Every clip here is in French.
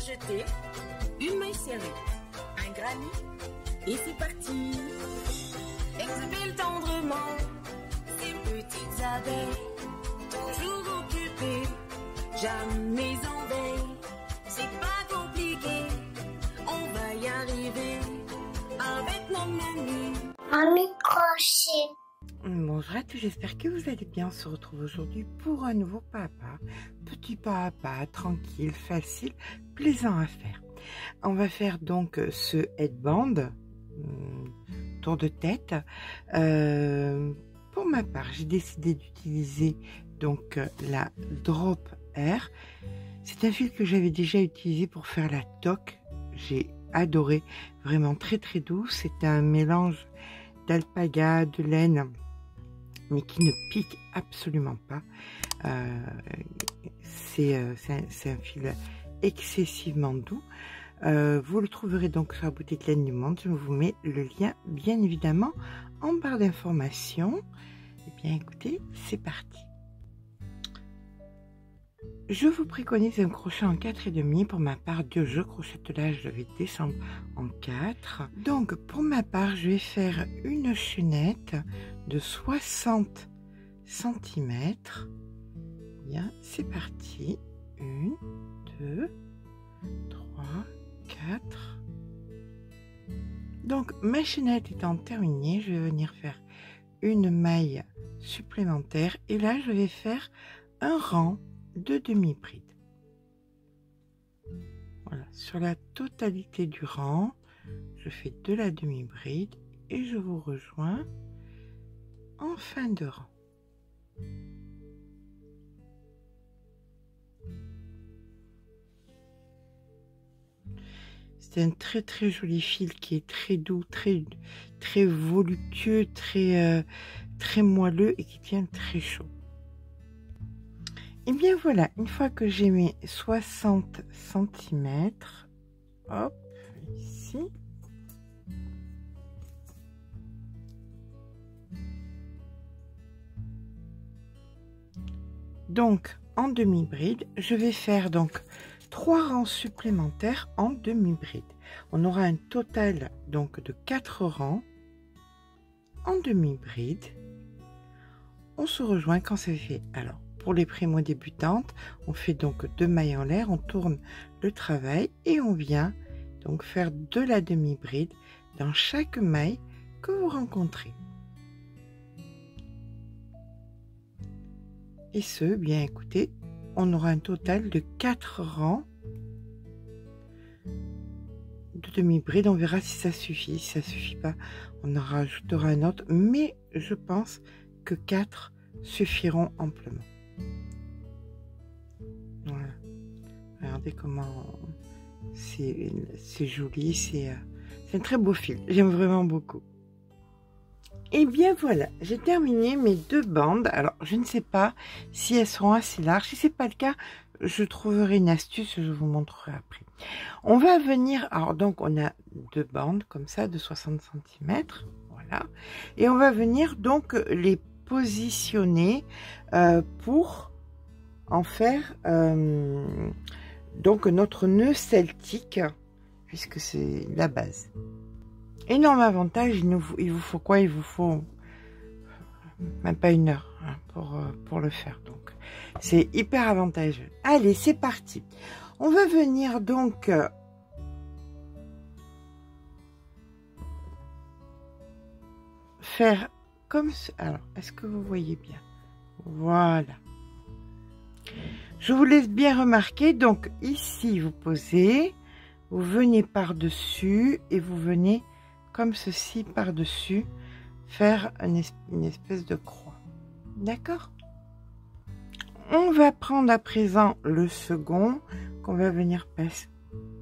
jeter, une main serrée, un granit, et c'est parti. Exhibile tendrement ces petites abeilles, toujours occupées, jamais en veille. Bonjour à tous, j'espère que vous allez bien. On se retrouve aujourd'hui pour un nouveau papa. Petit pas à pas, tranquille, facile, plaisant à faire. On va faire donc ce headband, hum, tour de tête. Euh, pour ma part, j'ai décidé d'utiliser donc la Drop Air. C'est un fil que j'avais déjà utilisé pour faire la toque. J'ai adoré, vraiment très très doux. C'est un mélange d'alpaga, de laine, mais qui ne pique absolument pas. Euh, euh, c'est un, fil excessivement doux. Euh, vous le trouverez donc sur la boutique Laine du Monde. Je vous mets le lien, bien évidemment, en barre d'informations. Eh bien, écoutez, c'est parti. Je vous préconise un crochet en 4,5 pour ma part de je crochette là je vais descendre en 4 donc pour ma part je vais faire une chaînette de 60 cm bien c'est parti. 1 2 3 4 donc ma chaînette étant terminée je vais venir faire une maille supplémentaire et là je vais faire un rang de demi-bride. Voilà, sur la totalité du rang, je fais de la demi-bride et je vous rejoins en fin de rang. C'est un très très joli fil qui est très doux, très très voluptueux, très euh, très moelleux et qui tient très chaud. Et eh bien voilà, une fois que j'ai mis 60 cm, hop, ici. Donc, en demi-bride, je vais faire donc trois rangs supplémentaires en demi-bride. On aura un total donc de 4 rangs en demi-bride. On se rejoint quand c'est fait. Alors, pour les primo débutantes, on fait donc deux mailles en l'air, on tourne le travail et on vient donc faire de la demi-bride dans chaque maille que vous rencontrez. Et ce, bien écoutez, on aura un total de 4 rangs de demi-bride. On verra si ça suffit. Si ça suffit pas, on en rajoutera un autre. Mais je pense que 4 suffiront amplement. Regardez comment c'est joli, euh, c'est un très beau fil. J'aime vraiment beaucoup. Et eh bien voilà, j'ai terminé mes deux bandes. Alors, je ne sais pas si elles seront assez larges. Si c'est pas le cas, je trouverai une astuce, je vous montrerai après. On va venir, alors donc on a deux bandes comme ça de 60 cm, voilà. Et on va venir donc les positionner euh, pour en faire euh, donc notre nœud celtique, puisque c'est la base. Énorme avantage, il, vous faut quoi? Il vous faut même pas une heure hein, pour, euh, pour le faire. Donc c'est hyper avantageux. Allez, c'est parti. On va venir donc euh, faire comme ça. Alors, est-ce que vous voyez bien? Voilà. Je vous laisse bien remarquer, donc ici vous posez, vous venez par-dessus et vous venez comme ceci par-dessus faire une espèce de croix. D'accord? On va prendre à présent le second qu'on va venir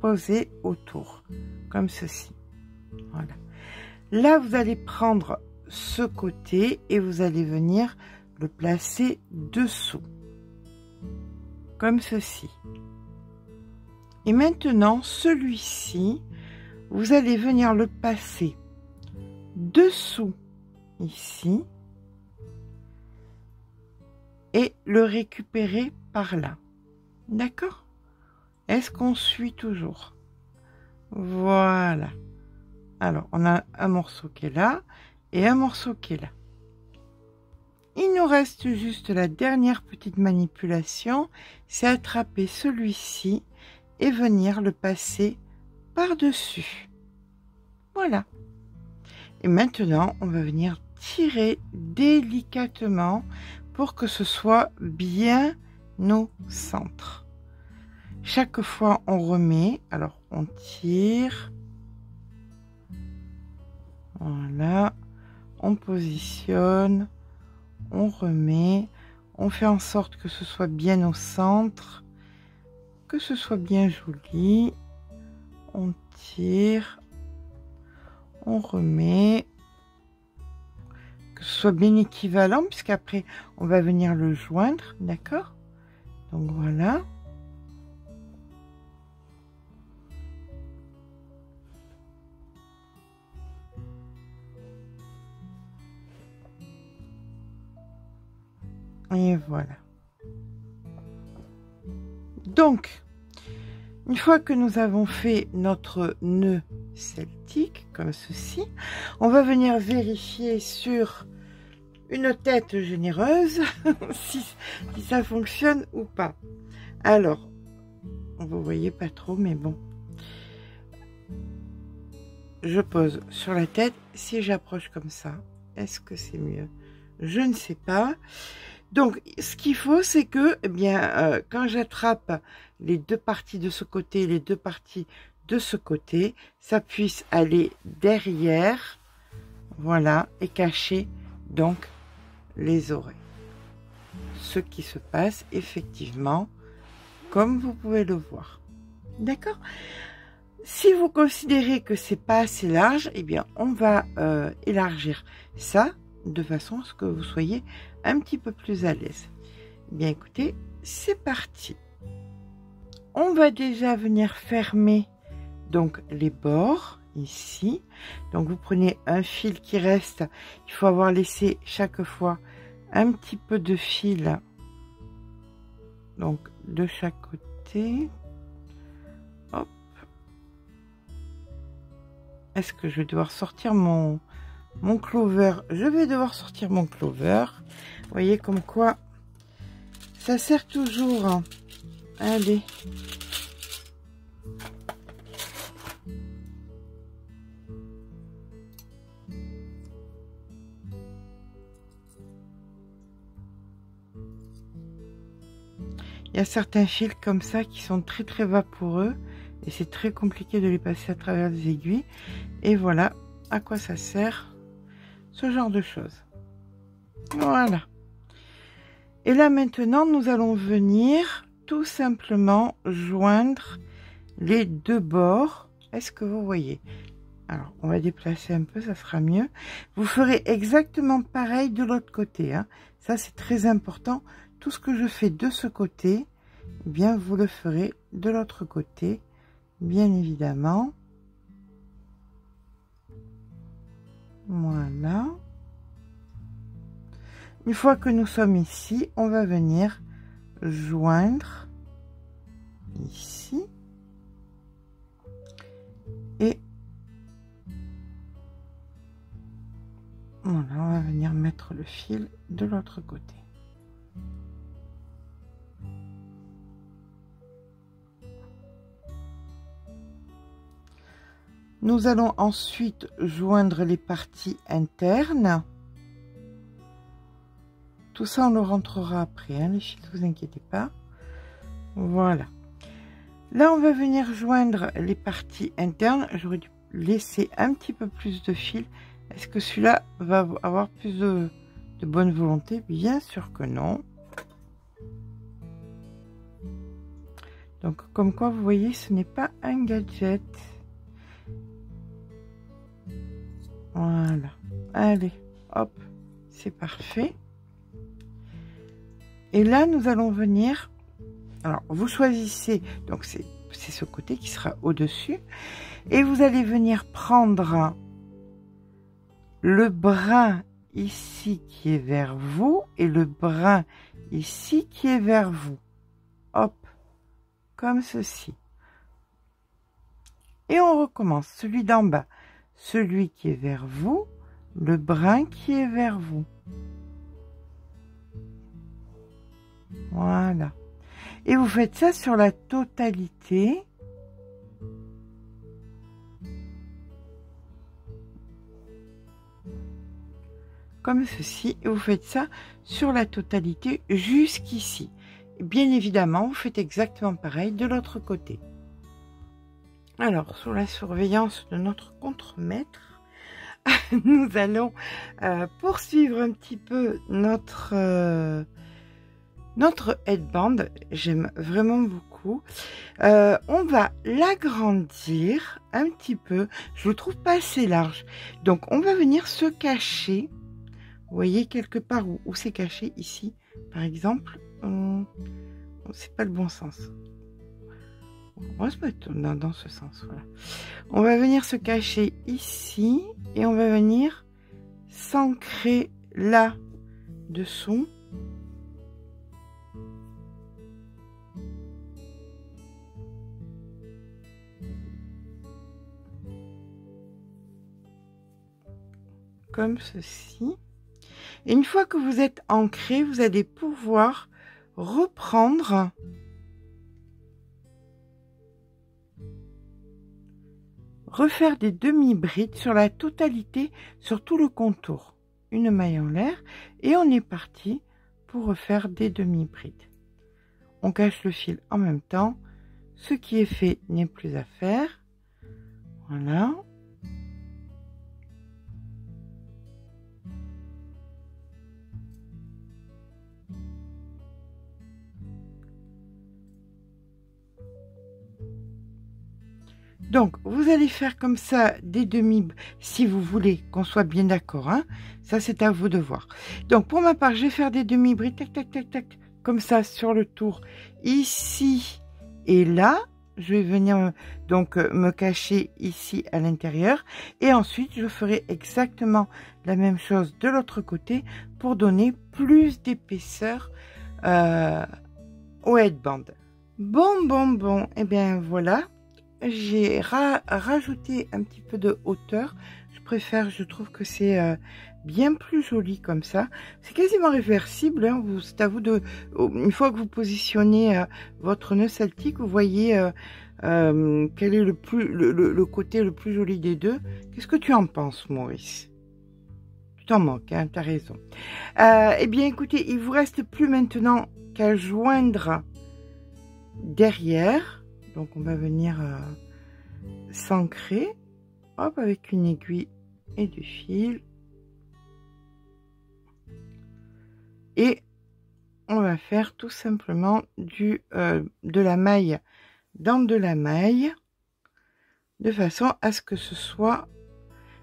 poser autour, comme ceci. Voilà. Là, vous allez prendre ce côté et vous allez venir le placer dessous comme ceci. Et maintenant, celui-ci, vous allez venir le passer dessous ici et le récupérer par là. D'accord? Est-ce qu'on suit toujours? Voilà. Alors, on a un morceau qui est là et un morceau qui est là. Il nous reste juste la dernière petite manipulation, c'est attraper celui-ci et venir le passer par-dessus. Voilà. Et maintenant, on va venir tirer délicatement pour que ce soit bien au centre. Chaque fois, on remet. Alors, on tire. Voilà. On positionne. On remet. On fait en sorte que ce soit bien au centre. Que ce soit bien joli. On tire. On remet. Que ce soit bien équivalent, puisqu'après, on va venir le joindre. D'accord? Donc voilà. Et voilà. Donc, une fois que nous avons fait notre nœud celtique, comme ceci, on va venir vérifier sur une tête généreuse si, ça fonctionne ou pas. Alors, vous voyez pas trop, mais bon. Je pose sur la tête. Si j'approche comme ça, est-ce que c'est mieux? Je ne sais pas. Donc, ce qu'il faut, c'est que, eh bien, euh, quand j'attrape les deux parties de ce côté, les deux parties de ce côté, ça puisse aller derrière, voilà, et cacher donc les oreilles. Ce qui se passe effectivement, comme vous pouvez le voir. D'accord? Si vous considérez que c'est pas assez large, eh bien, on va euh, élargir ça de façon à ce que vous soyez un petit peu plus à l'aise. Bien écoutez, c'est parti. On va déjà venir fermer donc les bords ici. Donc vous prenez un fil qui reste. Il faut avoir laissé chaque fois un petit peu de fil. Donc de chaque côté. Hop. Est-ce que je vais devoir sortir mon, mon clover Je vais devoir sortir mon clover. Vous voyez comme quoi ça sert toujours. Hein. Allez. Il y a certains fils comme ça qui sont très très vaporeux et c'est très compliqué de les passer à travers des aiguilles. Et voilà à quoi ça sert ce genre de choses. Voilà. Et là maintenant, nous allons venir tout simplement joindre les deux bords. Est-ce que vous voyez? Alors, on va déplacer un peu, ça sera mieux. Vous ferez exactement pareil de l'autre côté. Hein. Ça, c'est très important. Tout ce que je fais de ce côté, eh bien, vous le ferez de l'autre côté, bien évidemment. Voilà. Une fois que nous sommes ici, on va venir joindre ici et voilà, on va venir mettre le fil de l'autre côté. Nous allons ensuite joindre les parties internes. Tout ça, on le rentrera après, hein, les fils, ne vous inquiétez pas. Voilà. Là, on va venir joindre les parties internes. J'aurais dû laisser un petit peu plus de fil. Est-ce que celui-là va avoir plus de bonne volonté? Bien sûr que non. Donc, comme quoi, vous voyez, ce n'est pas un gadget. Voilà. Allez, hop, c'est parfait. Et là, nous allons venir... Alors, vous choisissez, donc c'est ce côté qui sera au-dessus. Et vous allez venir prendre le brin ici qui est vers vous et le brin ici qui est vers vous. Hop, comme ceci. Et on recommence. Celui d'en bas, celui qui est vers vous, le brin qui est vers vous. Voilà. Et vous faites ça sur la totalité. Comme ceci. Et vous faites ça sur la totalité jusqu'ici. Bien évidemment, vous faites exactement pareil de l'autre côté. Alors, sous la surveillance de notre contremaître, nous allons euh, poursuivre un petit peu notre, euh, headband. J'aime vraiment beaucoup. Euh, on va l'agrandir un petit peu. Je le trouve pas assez large. Donc, on va venir se cacher. Vous voyez quelque part où, c'est caché? Ici, par exemple. C'est pas le bon sens. On va dans, ce sens. Voilà. On va venir se cacher ici et on va venir s'ancrer là dessous. Comme ceci. Et une fois que vous êtes ancré, vous allez pouvoir reprendre refaire des demi-brides sur la totalité, sur tout le contour. Une maille en l'air et on est parti pour refaire des demi-brides. On cache le fil en même temps. Ce qui est fait n'est plus à faire. Voilà. Donc, vous allez faire comme ça des demi, si vous voulez qu'on soit bien d'accord. Hein ça, c'est à vous de voir. Donc, pour ma part, je vais faire des demi-brides, tac, tac, tac, tac, comme ça, sur le tour, ici et là. Je vais venir euh, donc euh, me cacher ici à l'intérieur. Et ensuite, je ferai exactement la même chose de l'autre côté pour donner plus d'épaisseur euh, au headband. Bon, bon, bon. Et eh bien, voilà j'ai rajouté un petit peu de hauteur. Je préfère, je trouve que c'est euh, bien plus joli comme ça. C'est quasiment réversible. Hein. C'est à vous de, une fois que vous positionnez euh, votre nœud celtique, vous voyez euh, quel est le, plus, le, côté le plus joli des deux. Qu'est-ce que tu en penses, Maurice? Tu t'en manques, hein, tu as raison. eh bien, écoutez, il vous reste plus maintenant qu'à joindre derrière donc on va venir euh, s'ancrer, hop, avec une aiguille et du fil. Et on va faire tout simplement du, euh, de la maille dans de la maille, de façon à ce que ce soit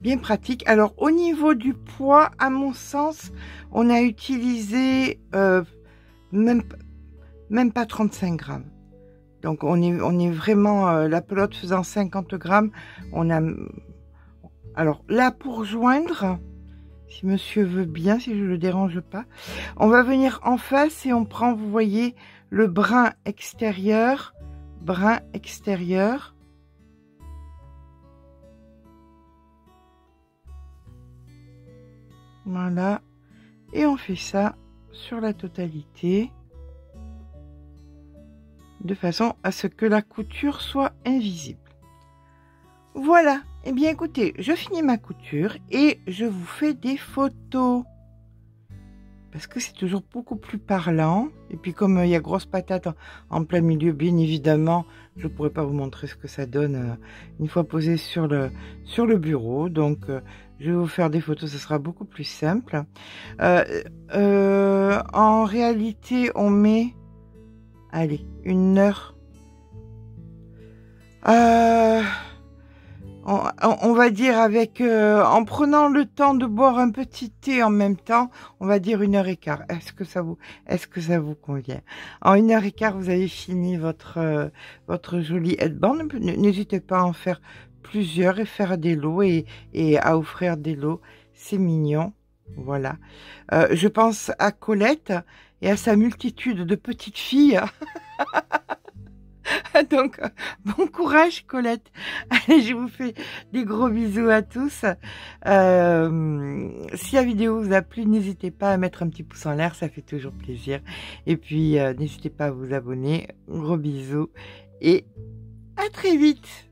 bien pratique. Alors au niveau du poids, à mon sens, on a utilisé euh, même, même pas 35 grammes. Donc on est, on est vraiment, euh, la pelote faisant 50 grammes, on a... Alors là pour joindre, si monsieur veut bien, si je le dérange pas, on va venir en face et on prend, vous voyez, le brin extérieur, brin extérieur. Voilà. Et on fait ça sur la totalité de façon à ce que la couture soit invisible. Voilà, eh bien écoutez, je finis ma couture et je vous fais des photos. Parce que c'est toujours beaucoup plus parlant. Et puis comme euh, il y a grosse patate en, plein milieu, bien évidemment, je ne pourrais pas vous montrer ce que ça donne euh, une fois posé sur le, sur le bureau. Donc euh, je vais vous faire des photos, ce sera beaucoup plus simple. en réalité, on met allez, une heure. Euh, on, va dire avec, euh, en prenant le temps de boire un petit thé en même temps, on va dire une heure et quart. Est-ce que ça vous, est-ce que ça vous convient? En une heure et quart, vous avez fini votre euh, votre joli headband. N'hésitez pas à en faire plusieurs et faire des lots et, et à offrir des lots. C'est mignon. Voilà. je pense à Colette et à sa multitude de petites filles Donc, bon courage, Colette. Je vous fais des gros bisous à tous. Euh, si la vidéo vous a plu, n'hésitez pas à mettre un petit pouce en l'air, ça fait toujours plaisir. Et puis, euh, n'hésitez pas à vous abonner. Gros bisous et à très vite.